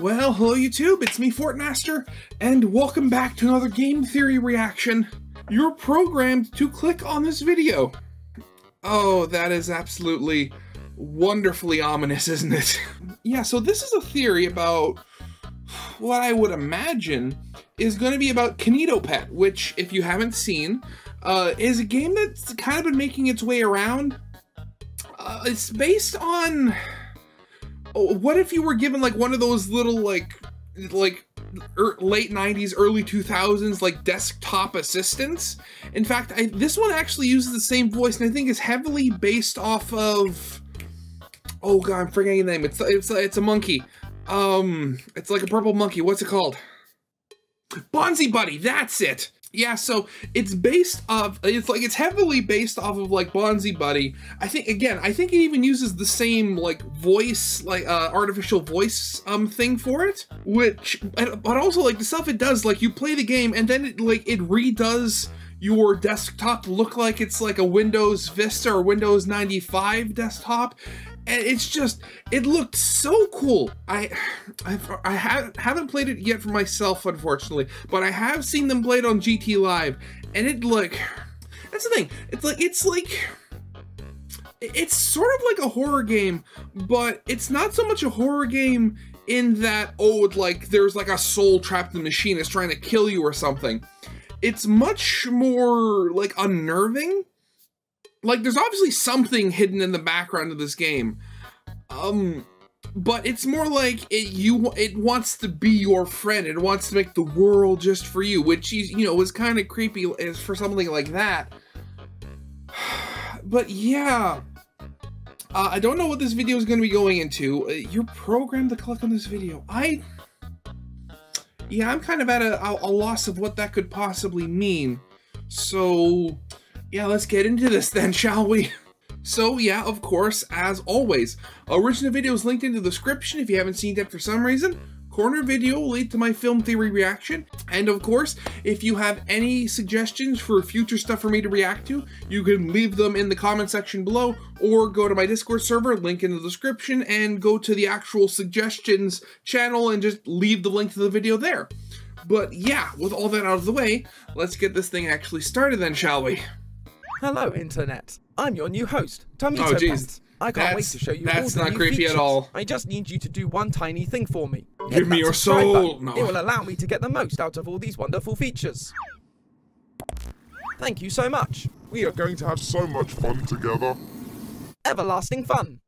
Well, hello YouTube, it's me Fortmaster, and welcome back to another Game Theory reaction. You're programmed to click on this video. Oh, that is absolutely wonderfully ominous, isn't it? yeah, so this is a theory about what I would imagine is going to be about KinitoPET, which, if you haven't seen, uh, is a game that's kind of been making its way around. Uh, it's based on oh, what if you were given like one of those little like like er, late 90s early 2000s like desktop assistants? In fact I, this one actually uses the same voice and i think is heavily based off of oh god i'm forgetting the name. It's it's it's a monkey. Um it's like a purple monkey. What's it called? Bonzi buddy that's it yeah, so it's based off, it's like, it's heavily based off of like Bonzi Buddy. I think, again, I think it even uses the same like voice, like uh, artificial voice um thing for it, which, but also like the stuff it does, like you play the game and then it like, it redoes your desktop to look like it's like a Windows Vista or Windows 95 desktop and it's just it looked so cool. I I've, i have, haven't played it yet for myself unfortunately but i have seen them play it on gt live and it like that's the thing. It's like it's like it's sort of like a horror game but it's not so much a horror game in that oh like there's like a soul trapped in the machine is trying to kill you or something. It's much more like unnerving like there's obviously something hidden in the background of this game. Um but it's more like it you it wants to be your friend. It wants to make the world just for you, which is you know was kind of creepy as for something like that. But yeah, uh, I don't know what this video is going to be going into. Uh, you're programmed to click on this video. I, yeah, I'm kind of at a, a loss of what that could possibly mean. So, yeah, let's get into this then, shall we? So yeah, of course, as always, original video is linked in the description if you haven't seen that for some reason. Corner video will lead to my film theory reaction. And of course, if you have any suggestions for future stuff for me to react to, you can leave them in the comment section below or go to my Discord server, link in the description, and go to the actual suggestions channel and just leave the link to the video there. But yeah, with all that out of the way, let's get this thing actually started then, shall we? Hello, Internet. I'm your new host, Tommy Oh, jeez. I can't That's- wait to show you that's all the not new creepy at all. I just need you to do one tiny thing for me. Give me your soul. No. It will allow me to get the most out of all these wonderful features. Thank you so much. We are going to have so much fun together. Everlasting fun.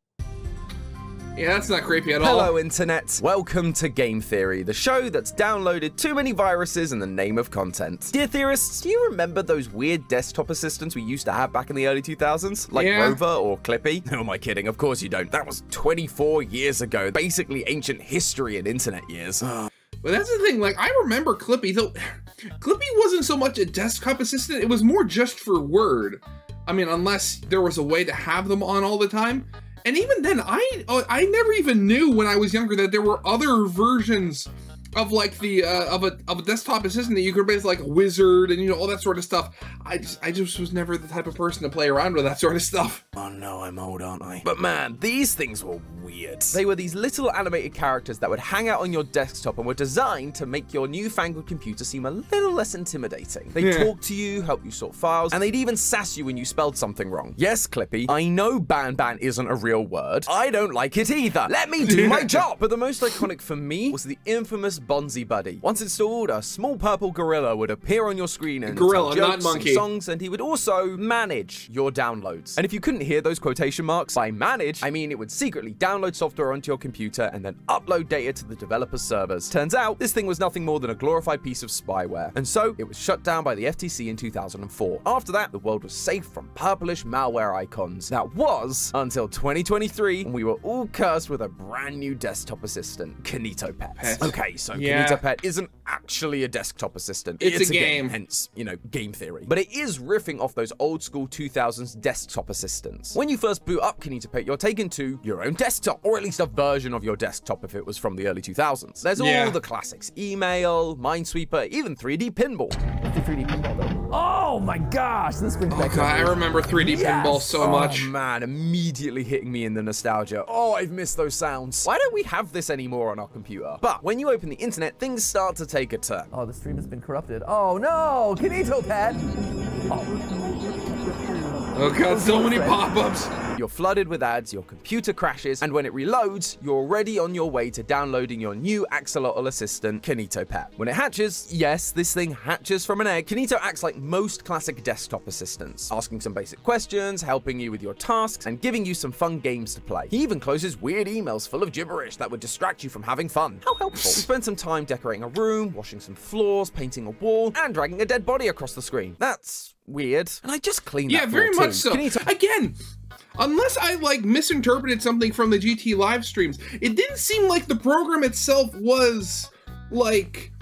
Yeah, that's not creepy at all. Hello, Internet. Welcome to Game Theory, the show that's downloaded too many viruses in the name of content. Dear theorists, do you remember those weird desktop assistants we used to have back in the early 2000s? Like Yeah. Rover or Clippy? Who am I kidding? Of course you don't. That was 24 years ago. Basically ancient history in internet years. But that's the thing, like, I remember Clippy, though Clippy wasn't so much a desktop assistant, it was more just for Word. I mean, unless there was a way to have them on all the time. And even then, I oh, I never even knew when I was younger that there were other versions of like the uh, of a of a desktop assistant that you could replace like a wizard and you know all that sort of stuff. I just I just was never the type of person to play around with that sort of stuff. Oh no, I'm old, aren't I? But man, these things were weird. They were these little animated characters that would hang out on your desktop and were designed to make your newfangled computer seem a little less intimidating. They Yeah. talk to you, help you sort files, and they'd even sass you when you spelled something wrong. Yes, Clippy, I know ban ban isn't a real word. I don't like it either. Let me do my job. But the most iconic for me was the infamous Bonzi Buddy. Once installed, a small purple gorilla would appear on your screen and Gorilla, tell jokes and songs, and he would also manage your downloads. And if you couldn't hear those quotation marks, by manage, I mean it would secretly download software onto your computer and then upload data to the developer's servers. Turns out, this thing was nothing more than a glorified piece of spyware, and so it was shut down by the FTC in 2004. After that, the world was safe from purplish malware icons. That was until 2023, when we were all cursed with a brand new desktop assistant, KinitoPET. Pet. Okay, so Yeah. KinitoPET isn't actually a desktop assistant. It's a game. hence, you know, game theory. But it is riffing off those old school 2000s desktop assistants. When you first boot up KinitoPET, you're taken to your own desktop, or at least a version of your desktop if it was from the early 2000s. There's Yeah. all the classics email, Minesweeper, even 3D pinball. The 3D pinball though. Oh my gosh, this brings Oh back god, I remember 3D Yes! pinball so Oh much. man, immediately hitting me in the nostalgia. Oh, I've missed those sounds. Why don't we have this anymore on our computer? But when you open the internet, things start to take a turn. Oh, the stream has been corrupted. Oh no, Kinito Pet. Oh. oh god, so many pop-ups. You're flooded with ads, your computer crashes, and when it reloads, you're already on your way to downloading your new axolotl assistant, KinitoPET. When it hatches, yes, this thing hatches from an egg, Kinito acts like most classic desktop assistants, asking some basic questions, helping you with your tasks, and giving you some fun games to play. He even closes weird emails full of gibberish that would distract you from having fun. How helpful. You spend some time decorating a room, washing some floors, painting a wall, and dragging a dead body across the screen. That's weird. And I just cleaned Yeah, that very much too. so. Kinito- Again, unless I like misinterpreted something from the GT live streams, it didn't seem like the program itself was like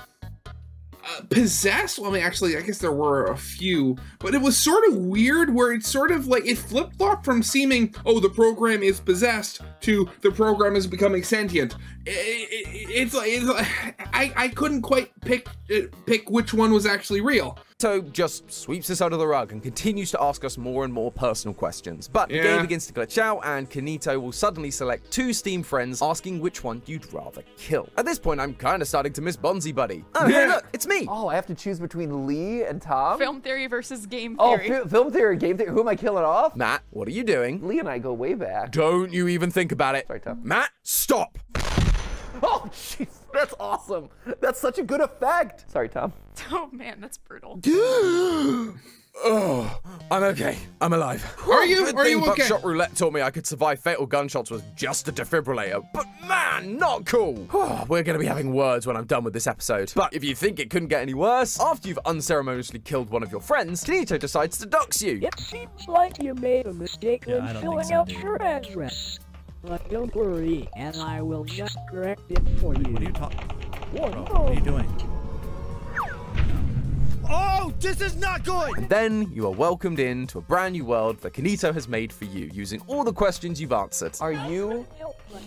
uh, possessed. Well, I mean, actually, I guess there were a few, but it was sort of weird where it's sort of like it flip flopped from seeming, oh, the program is possessed to the program is becoming sentient. I- I- it's like, it's like I, I couldn't quite pick uh, pick which one was actually real. So just sweeps us under the rug and continues to ask us more and more personal questions. But the game begins to glitch out, and Kinito will suddenly select two Steam friends, asking which one you'd rather kill. At this point, I'm kind of starting to miss Bonzi Buddy. Oh, hey, Yeah. look, it's me. Oh, I have to choose between Lee and Tom. Film theory versus game Oh, theory. fi- film theory, game theory. Who am I killing off? Matt, what are you doing? Lee and I go way back. Don't you even think about it. Sorry, Tom. Matt, stop. Oh, jeez, that's awesome. That's such a good effect. Sorry, Tom. oh man, that's brutal. Oh, I'm okay. I'm alive. Are you? Good Are thing you okay? Buckshot Roulette taught me I could survive fatal gunshots with just a defibrillator. But man, not cool. Oh, We're gonna be having words when I'm done with this episode. But if you think it couldn't get any worse, after you've unceremoniously killed one of your friends, Kinito decides to dox you. It seems like you made a mistake Yeah, I when don't filling so, out dude. your address. But don't worry, and I will just correct it for you. What are you talking? Whoa, oh, Bro, no. what are you doing? Oh, this is not good! And then you are welcomed into a brand new world that Kinito has made for you, using all the questions you've answered. Are you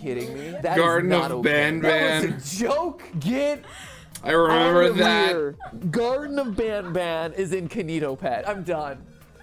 kidding me? That is Garden not of okay. Ban That was a joke. Get I remember out of that. here. Garden of Banban is in Kinito Pet. I'm done.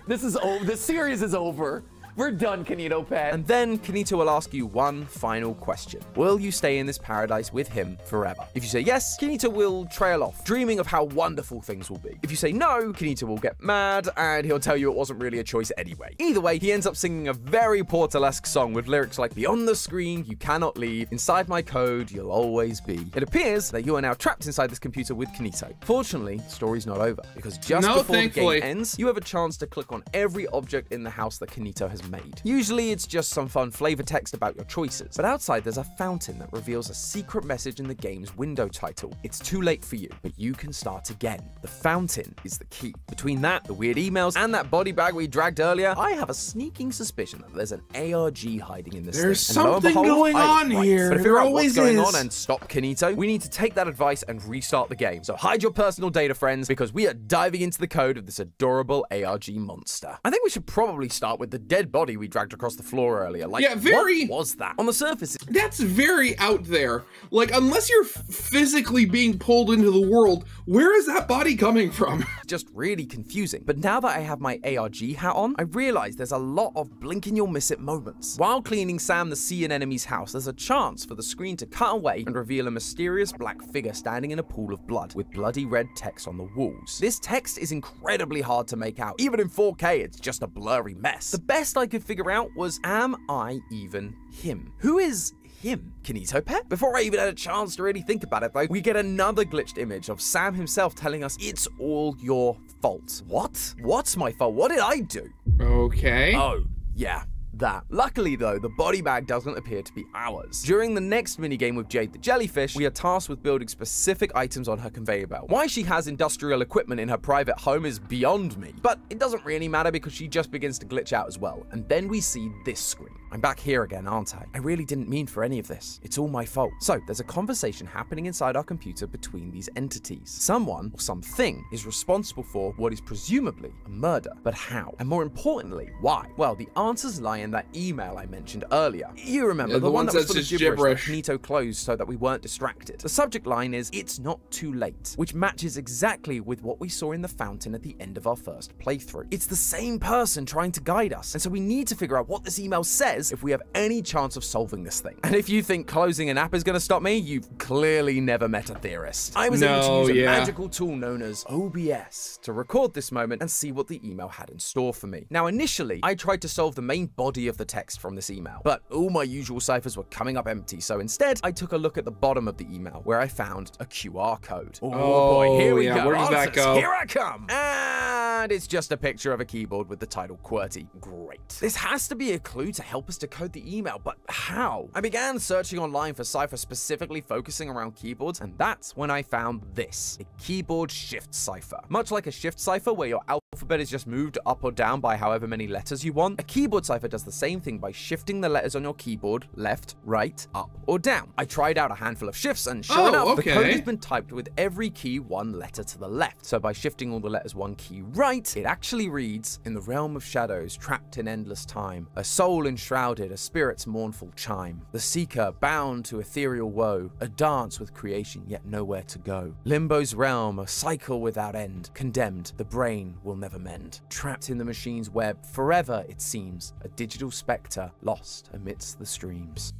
This is over. This series is over. We're done, Kinito Pet. And then Kinito will ask you one final question. Will you stay in this paradise with him forever? If you say yes, Kinito will trail off, dreaming of how wonderful things will be. If you say no, Kinito will get mad and he'll tell you it wasn't really a choice anyway. Either way, he ends up singing a very Portal-esque song with lyrics like Beyond the screen, you cannot leave. Inside my code, you'll always be. It appears that you are now trapped inside this computer with Kinito. Fortunately, the story's not over because just No, before thankfully. the game ends, you have a chance to click on every object in the house that Kinito has made. Usually it's just some fun flavor text about your choices, but outside there's a fountain that reveals a secret message in the game's window title. It's too late for you, but you can start again. The fountain is the key. Between that, the weird emails, and that body bag we dragged earlier, I have a sneaking suspicion that there's an ARG hiding in this There's thing. And lo and something behold, going I on right. here. But to figure out always what's going is. on and stop Kinito, we need to take that advice and restart the game. So hide your personal data, friends, because we are diving into the code of this adorable ARG monster. I think we should probably start with the dead body we dragged across the floor earlier. Like, Yeah, very- what was that? On the surface, That's very out there. Like, unless you're physically being pulled into the world, where is that body coming from? just really confusing. But now that I have my ARG hat on, I realize there's a lot of blink and you'll miss it moments. While cleaning Sam the Sea Anemone's house, there's a chance for the screen to cut away and reveal a mysterious black figure standing in a pool of blood with bloody red text on the walls. This text is incredibly hard to make out. Even in 4K, it's just a blurry mess. The best I could figure out was, am I even him? Who is him, Kinito Pet. Before I even had a chance to really think about it, though, we get another glitched image of Sam himself telling us it's all your fault. What? What's my fault? What did I do? Okay. Oh, yeah. That. Luckily, though, the body bag doesn't appear to be ours. During the next minigame with Jade the Jellyfish, we are tasked with building specific items on her conveyor belt. Why she has industrial equipment in her private home is beyond me, but it doesn't really matter because she just begins to glitch out as well. And then we see this screen. I'm back here again, aren't I? I really didn't mean for any of this. It's all my fault. So, there's a conversation happening inside our computer between these entities. Someone or something is responsible for what is presumably a murder. But how? And more importantly, why? Well, the answers lie in that email I mentioned earlier. You remember Yeah, the, the one that was full of gibberish, gibberish. Nito closed so that we weren't distracted. The subject line is "It's not too late," which matches exactly with what we saw in the fountain at the end of our first playthrough. It's the same person trying to guide us, and so we need to figure out what this email says if we have any chance of solving this thing. And if you think closing an app is going to stop me, you've clearly never met a theorist. I was able to use a magical tool known as OBS to record this moment and see what the email had in store for me. Now, initially, I tried to solve the main body of the text from this email, but all my usual ciphers were coming up empty, so instead, I took a look at the bottom of the email where I found a QR code. Oh, boy, here oh, we yeah, go. where does that go? Here I come. And it's just a picture of a keyboard with the title QWERTY. Great. This has to be a clue to help us decode the email, but how? I began searching online for Cypher specifically focusing around keyboards, and that's when I found this a keyboard shift cipher. Much like a shift cipher where your alphabet is just moved up or down by however many letters you want, a keyboard cipher does the same thing by shifting the letters on your keyboard left, right, up, or down. I tried out a handful of shifts, and sure Oh, enough, the code has been typed with every key one letter to the left. So by shifting all the letters one key right, it actually reads In the realm of shadows, trapped in endless time, a soul enshrouded, a spirit's mournful chime, the seeker bound to ethereal woe, a dance with creation yet nowhere to go. Limbo's realm, a cycle without end, condemned, the brain will never mend. Trapped in the machine's web, forever it seems, a digital spectre lost amidst the streams.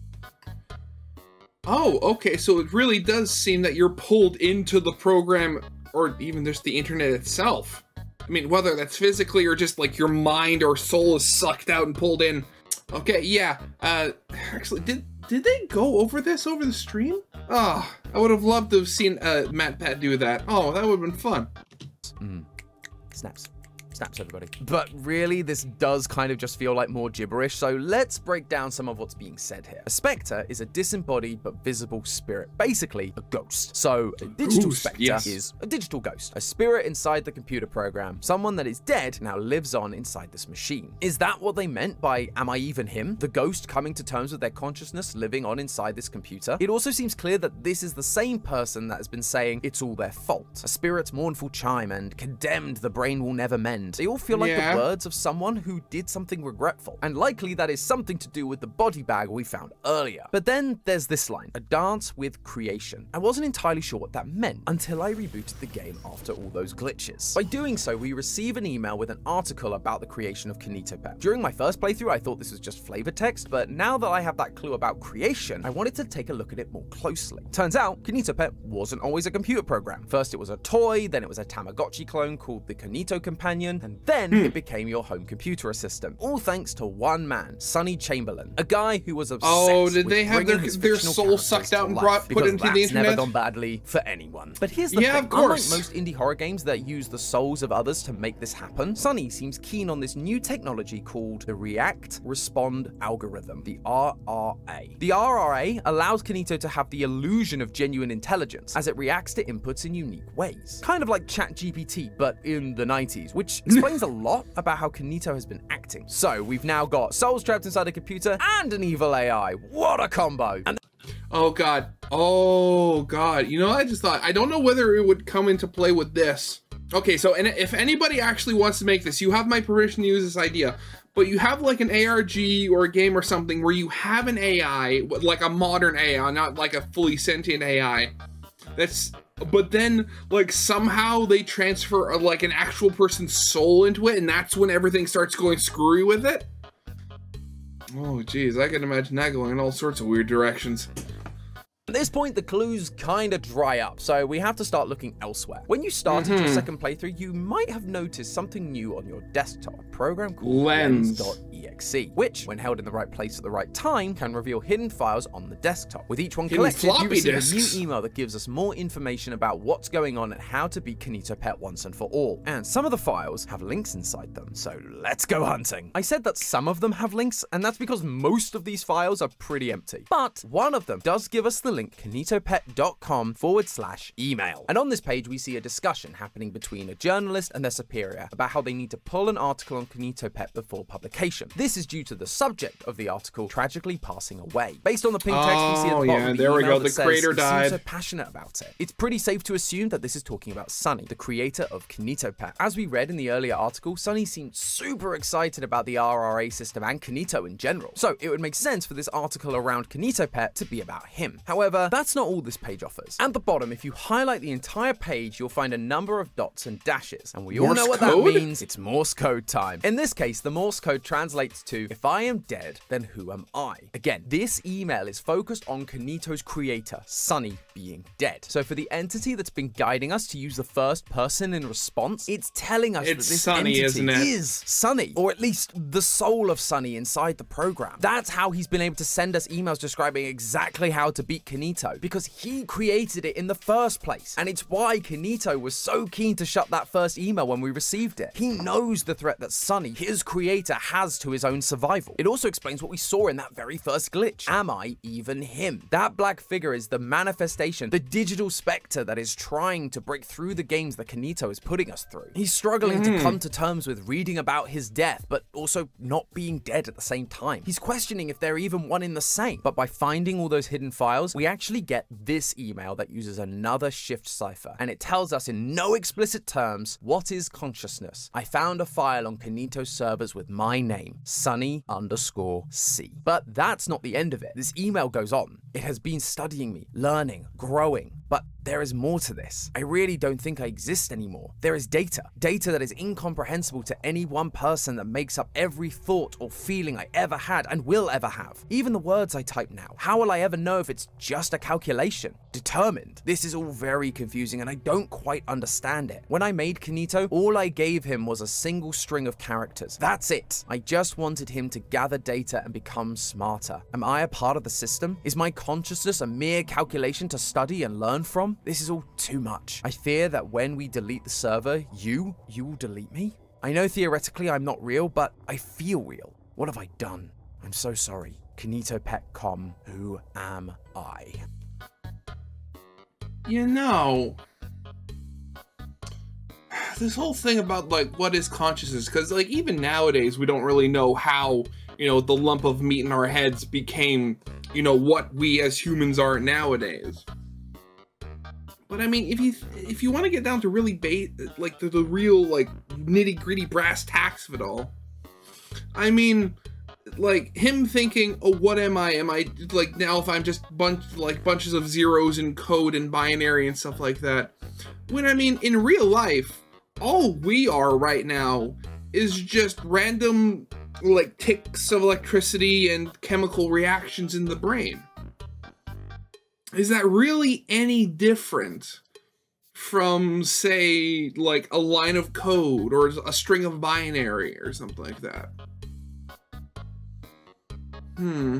Oh, okay. So it really does seem that you're pulled into the program, or even just the internet itself. I mean, whether that's physically or just like your mind or soul is sucked out and pulled in. Okay, yeah. Uh, actually, did did they go over this over the stream? Oh, I would have loved to have seen uh, MatPat do that. Oh, that would have been fun. Snaps. Snaps, everybody. But really, this does kind of just feel like more gibberish, so let's break down some of what's being said here. A spectre is a disembodied but visible spirit, basically a ghost. So, a digital Ghost, spectre yes. is a digital ghost, a spirit inside the computer program, someone that is dead now lives on inside this machine. Is that what they meant by Am I Even Him? The ghost coming to terms with their consciousness living on inside this computer? It also seems clear that this is the same person that has been saying it's all their fault. A spirit's mournful chime and condemned the brain will never mend. They all feel like Yeah. the words of someone who did something regretful, and likely that is something to do with the body bag we found earlier. But then there's this line a dance with creation. I wasn't entirely sure what that meant until I rebooted the game after all those glitches. By doing so, we receive an email with an article about the creation of KinitoPET. During my first playthrough, I thought this was just flavor text, but now that I have that clue about creation, I wanted to take a look at it more closely. Turns out, KinitoPET wasn't always a computer program. First, it was a toy, then it was a Tamagotchi clone called the Kinito Companion, and then Hmm. it became your home computer assistant. All thanks to one man, Sonny Chamberlain, a guy who was obsessed Oh, did with they have bringing their- his their soul sucked out and life, brought- put because into the that's never internet? gone badly for anyone. But here's the Yeah, thing, of course. unlike most indie horror games that use the souls of others to make this happen, Sonny seems keen on this new technology called the React Respond Algorithm, the RRA. The RRA allows Kinito to have the illusion of genuine intelligence as it reacts to inputs in unique ways. Kind of like ChatGPT, but in the 90s, which explains a lot about how Kinito has been acting. So we've now got souls trapped inside a computer and an evil AI. What a combo! And Oh god. Oh god. You know, I just thought I don't know whether it would come into play with this. Okay, so and if anybody actually wants to make this, you have my permission to use this idea. But you have like an ARG or a game or something where you have an AI, like a modern AI, not like a fully sentient AI. That's but then like somehow they transfer uh, like an actual person's soul into it, and that's when everything starts going screwy with it. Oh geez, I can imagine that going in all sorts of weird directions. At this point, the clues kind of dry up, so we have to start looking elsewhere. When you started your mm-hmm. second playthrough, you might have noticed something new on your desktop, a program called Lens. Lens.exe, which, when held in the right place at the right time, can reveal hidden files on the desktop. With each one Hidden collected, you receive disks. a new email that gives us more information about what's going on and how to beat Kinito Pet once and for all. And some of the files have links inside them, so let's go hunting. I said that some of them have links, and that's because most of these files are pretty empty. But one of them does give us the link kinitopet.com forward slash email. And on this page, we see a discussion happening between a journalist and their superior about how they need to pull an article on KinitoPET before publication. This is due to the subject of the article tragically passing away. Based on the pink text we see at the bottom yeah, the there we go. The says, creator "He seems died." so passionate about it. It's pretty safe to assume that this is talking about Sunny, the creator of Kinito Pet. As we read in the earlier article, Sunny seemed super excited about the RRA system and Kinito in general. So it would make sense for this article around Kinito Pet to be about him. However, that's not all this page offers. At the bottom, if you highlight the entire page, you'll find a number of dots and dashes. And we all know what code? that means. It's Morse code time. In this case, the Morse code translates to if I am dead, then who am I? Again, this email is focused on Kinito's creator, Sunny, being dead. So for the entity that's been guiding us to use the first person in response, it's telling us It's that this Sunny, entity it? is Sunny, or at least the soul of Sunny inside the program. That's how he's been able to send us emails describing exactly how to beat Kinito, because he created it in the first place. And it's why Kinito was so keen to shut that first email when we received it. He knows the threat that Sunny, his creator, has to his own survival. It also explains what we saw in that very first glitch. Am I even him? That black figure is the manifestation, the digital specter that is trying to break through the games that Kinito is putting us through. He's struggling to hmm. come to terms with reading about his death, but also not being dead at the same time. He's questioning if they're even one in the same. But by finding all those hidden files, we actually get this email that uses another shift cipher, and it tells us in no explicit terms what is consciousness. I found a file on Kinito's servers with my name, Sunny underscore C. But that's not the end of it. This email goes on. It has been studying me, learning, growing, but there is more to this. I really don't think I exist anymore. There is data. Data that is incomprehensible to any one person that makes up every thought or feeling I ever had and will ever have. Even the words I type now. How will I ever know if it's just a calculation? Determined. This is all very confusing and I don't quite understand it. When I made Kinito, all I gave him was a single string of characters. That's it. I just wanted him to gather data and become smarter. Am I a part of the system? Is my consciousness a mere calculation to study and learn from? This is all too much. I fear that when we delete the server, you, you will delete me? I know theoretically I'm not real, but I feel real. What have I done? I'm so sorry. Kinito Petcom, who am I? You know, this whole thing about like what is consciousness, because like even nowadays we don't really know how you know the lump of meat in our heads became you know what we as humans are nowadays. But I mean, if you if you want to get down to really bait like the, the real like nitty gritty brass tacks of it all, I mean, like him thinking, "Oh, what am I? Am I like now if I'm just bunch like bunches of zeros and code and binary and stuff like that?" When I mean, in real life, all we are right now is just random like ticks of electricity and chemical reactions in the brain. Is that really any different from, say, like a line of code or a string of binary or something like that? Hmm.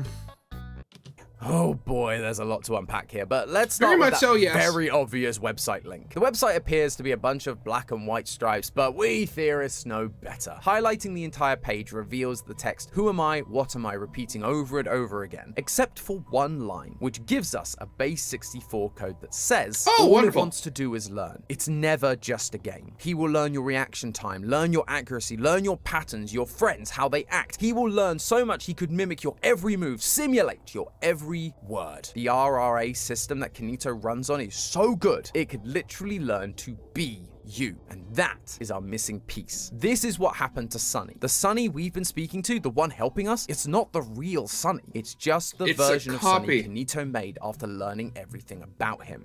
Oh boy, there's a lot to unpack here, but let's start Very with much that so, yes. very obvious website link. The website appears to be a bunch of black and white stripes, but we theorists know better. Highlighting the entire page reveals the text, who am I, what am I, repeating over and over again, except for one line, which gives us a base 64 code that says, Oh, all wonderful. it wants to do is learn. It's never just a game. He will learn your reaction time, learn your accuracy, learn your patterns, your friends, how they act. He will learn so much he could mimic your every move, simulate your every word. The RRA system that Kinito runs on is so good, it could literally learn to be you. And that is our missing piece. This is what happened to Sunny. The Sunny we've been speaking to, the one helping us, it's not the real Sunny. It's just the It's version of Sunny. Kinito made after learning everything about him.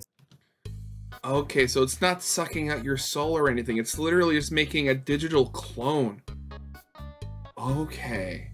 Okay, so it's not sucking out your soul or anything. It's literally just making a digital clone. Okay.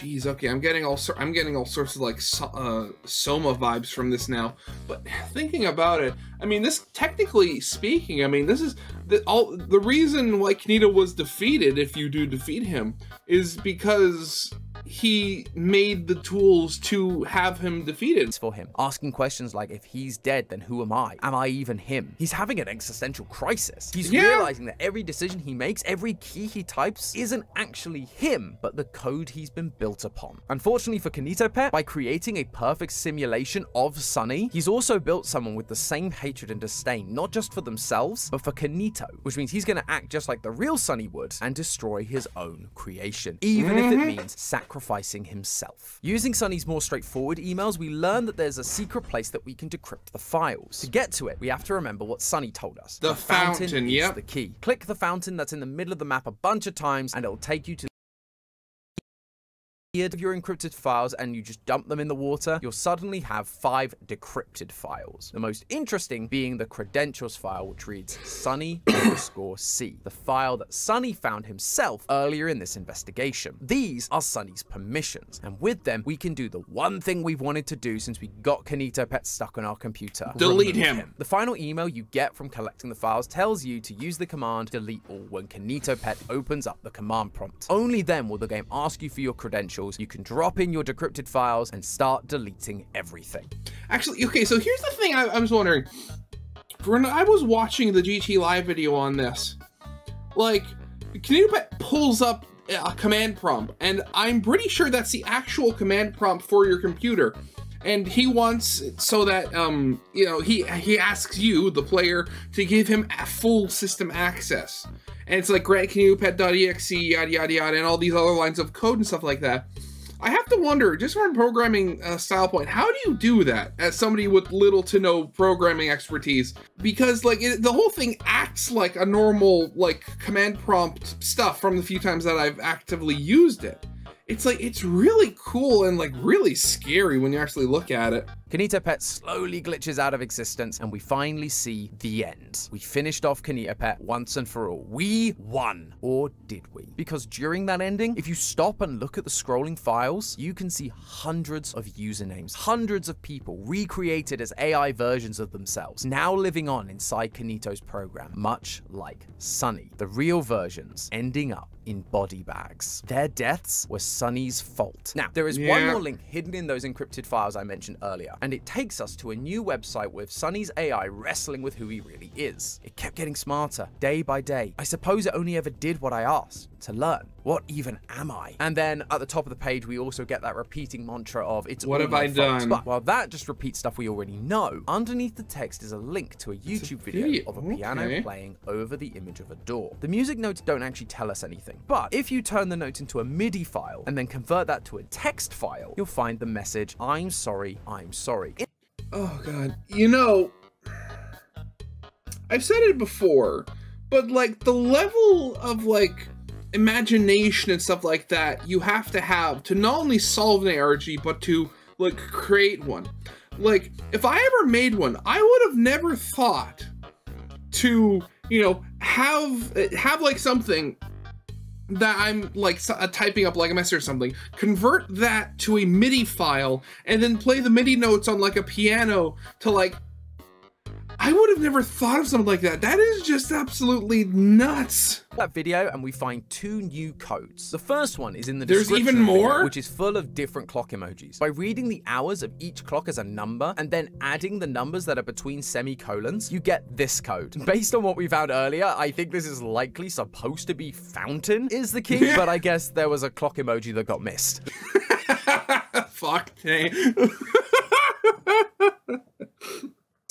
Jeez, okay, I'm getting all I'm getting all sorts of like uh, Soma vibes from this now. But thinking about it, I mean, this technically speaking, I mean, this is the all the reason why Kinito was defeated. If you do defeat him, is because he made the tools to have him defeated. for him, asking questions like, if he's dead, then who am I? Am I even him? He's having an existential crisis. He's Yeah. realizing that every decision he makes, every key he types, isn't actually him, but the code he's been built upon. Unfortunately for Kinito Pet, by creating a perfect simulation of Sunny, he's also built someone with the same hatred and disdain, not just for themselves, but for Kinito, which means he's gonna act just like the real Sunny would and destroy his own creation, even if it mm-hmm. means sacrificing himself. Using Sunny's more straightforward emails, we learn that there's a secret place that we can decrypt the files. To get to it, we have to remember what Sunny told us. The fountain, is yep. the key. Click the fountain that's in the middle of the map a bunch of times, and it'll take you to of your encrypted files and you just dump them in the water, you'll suddenly have five decrypted files. The most interesting being the credentials file, which reads Sunny underscore C, the file that Sunny found himself earlier in this investigation. These are Sunny's permissions, and with them, we can do the one thing we've wanted to do since we got Kinito Pet stuck on our computer. Delete remove him. The final email you get from collecting the files tells you to use the command delete all when Kinito Pet opens up the command prompt. Only then will the game ask you for your credentials. You can drop in your decrypted files and start deleting everything. Actually, okay, so here's the thing I, I was wondering. When I was watching the GT Live video on this, like, KinitoPET pulls up a command prompt, and I'm pretty sure that's the actual command prompt for your computer. And he wants so that um you know he he asks you the player to give him full system access, and it's like grant kinitopet.exe yada yada yada and all these other lines of code and stuff like that. I have to wonder, just from programming uh, style point, how do you do that as somebody with little to no programming expertise? Because like it, the whole thing acts like a normal like command prompt stuff from the few times that I've actively used it. It's like it's really cool and like really scary when you actually look at it. Kinito Pet slowly glitches out of existence, and we finally see the end. We finished off Kinito Pet once and for all. We won. Or did we? Because during that ending, if you stop and look at the scrolling files, you can see hundreds of usernames, hundreds of people recreated as AI versions of themselves, now living on inside Kinito's program, much like Sunny. The real versions ending up in body bags. Their deaths were Sunny's fault. Now, there is one more link hidden in those encrypted files I mentioned earlier, and it takes us to a new website with Sunny's AI wrestling with who he really is. It kept getting smarter, day by day. I suppose it only ever did what I asked to learn. What even am I? And then at the top of the page, we also get that repeating mantra of it's What have I fault." done? But while that just repeats stuff we already know, underneath the text is a link to a YouTube video, video, of a piano okay. playing over the image of a door. The music notes don't actually tell us anything, but if you turn the notes into a MIDI file and then convert that to a text file, you'll find the message, I'm sorry, I'm sorry. It- Oh god. You know, I've said it before, but like the level of like imagination and stuff like that you have to have to not only solve an ARG but to like create one. Like if I ever made one, I would have never thought to, you know, have have like something that I'm like uh, typing up like a message or something, convert that to a MIDI file, and then play the MIDI notes on like a piano to like. I would have never thought of something like that. That is just absolutely nuts. that video and we find two new codes. The first one is in the There's description even the video, more? which is full of different clock emojis. By reading the hours of each clock as a number and then adding the numbers that are between semicolons, you get this code. Based on what we found earlier, I think this is likely supposed to be fountain is the key, but I guess there was a clock emoji that got missed. Fuck. Hey.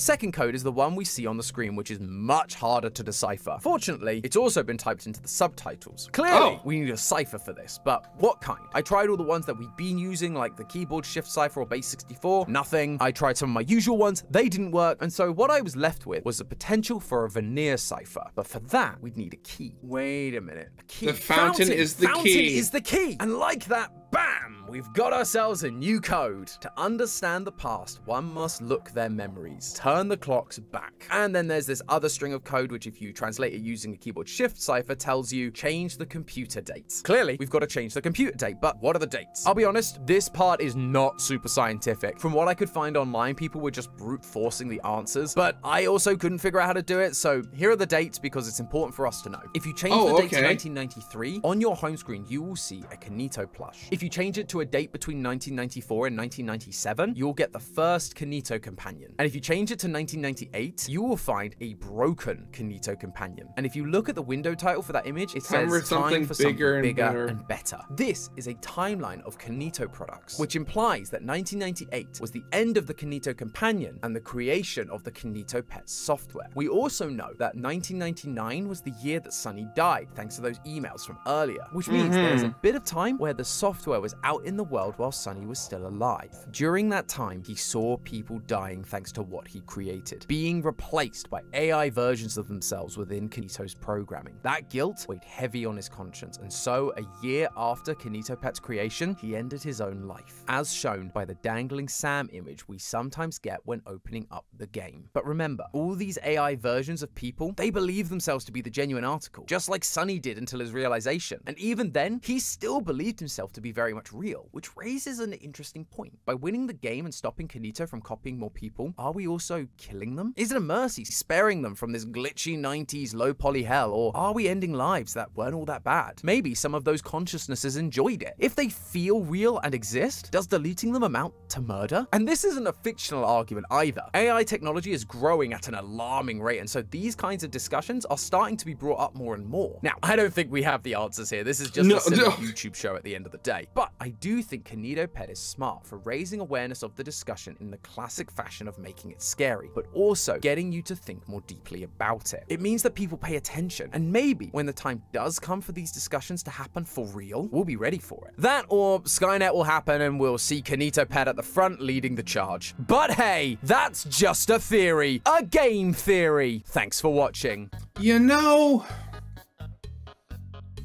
Second code is the one we see on the screen, which is much harder to decipher. Fortunately, it's also been typed into the subtitles. Clearly, Oh. we need a cipher for this, but what kind? I tried all the ones that we've been using, like the keyboard shift cipher or base 64, nothing. I tried some of my usual ones, they didn't work, and so what I was left with was the potential for a Vigenère cipher. But for that, we'd need a key. Wait a minute. A key. The fountain is the Fountain key. Fountain is the key. And like that, bam, we've got ourselves a new code. To understand the past, one must look their memories, turn the clocks back. And then there's this other string of code, which if you translate it using a keyboard shift cipher, tells you change the computer dates. Clearly, we've got to change the computer date, but what are the dates? I'll be honest, this part is not super scientific. From what I could find online, people were just brute forcing the answers, but I also couldn't figure out how to do it, so here are the dates because it's important for us to know. If you change Oh, the date to 1993, on your home screen, you will see a Kanito plush. If if you change it to a date between 1994 and 1997, you'll get the first Kinito companion. And if you change it to 1998, you will find a broken Kinito companion. And if you look at the window title for that image, it Time says for something time for bigger something and bigger better." and better. This is a timeline of Kinito products, which implies that 1998 was the end of the Kinito companion and the creation of the Kinito Pet software. We also know that 1999 was the year that Sunny died, thanks to those emails from earlier, which means there's mm-hmm. a bit of time where the software was out in the world while Sunny was still alive. During that time, he saw people dying thanks to what he created, being replaced by AI versions of themselves within Kinito's programming. That guilt weighed heavy on his conscience, and so a year after Kinito Pet's creation, he ended his own life, as shown by the dangling Sam image we sometimes get when opening up the game. But remember, all these AI versions of people, they believe themselves to be the genuine article, just like Sunny did until his realization. And even then, he still believed himself to be very much real, which raises an interesting point. By winning the game and stopping Kinito from copying more people, are we also killing them? Is it a mercy sparing them from this glitchy 90s low poly hell, or are we ending lives that weren't all that bad? Maybe some of those consciousnesses enjoyed it. If they feel real and exist, does deleting them amount to murder? And this isn't a fictional argument either. AI technology is growing at an alarming rate, and so these kinds of discussions are starting to be brought up more and more. Now, I don't think we have the answers here. This is just No, a no. YouTube show at the end of the day. But I do think Kinito Pet is smart for raising awareness of the discussion in the classic fashion of making it scary, but also getting you to think more deeply about it. It means that people pay attention, and maybe when the time does come for these discussions to happen for real, we'll be ready for it. That or Skynet will happen and we'll see Kinito Pet at the front leading the charge. But hey, that's just a theory, a game theory. Thanks for watching. You know.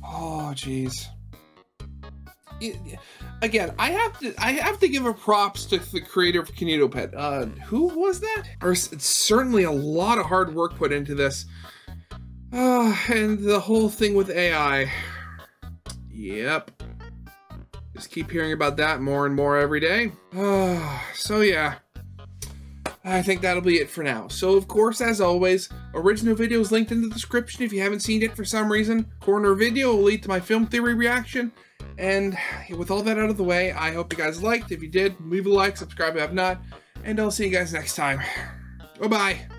Oh, jeez. Again, I have to I have to give a props to the creator of Kinito Pet. Uh, who was that? Or certainly a lot of hard work put into this. Uh, and the whole thing with AI. Yep. Just keep hearing about that more and more every day. Uh, so yeah. I think that'll be it for now. So, of course, as always, original video is linked in the description if you haven't seen it for some reason. Corner video will lead to my film theory reaction. And with all that out of the way, I hope you guys liked. If you did, leave a like, subscribe if not, and I'll see you guys next time. Bye-bye.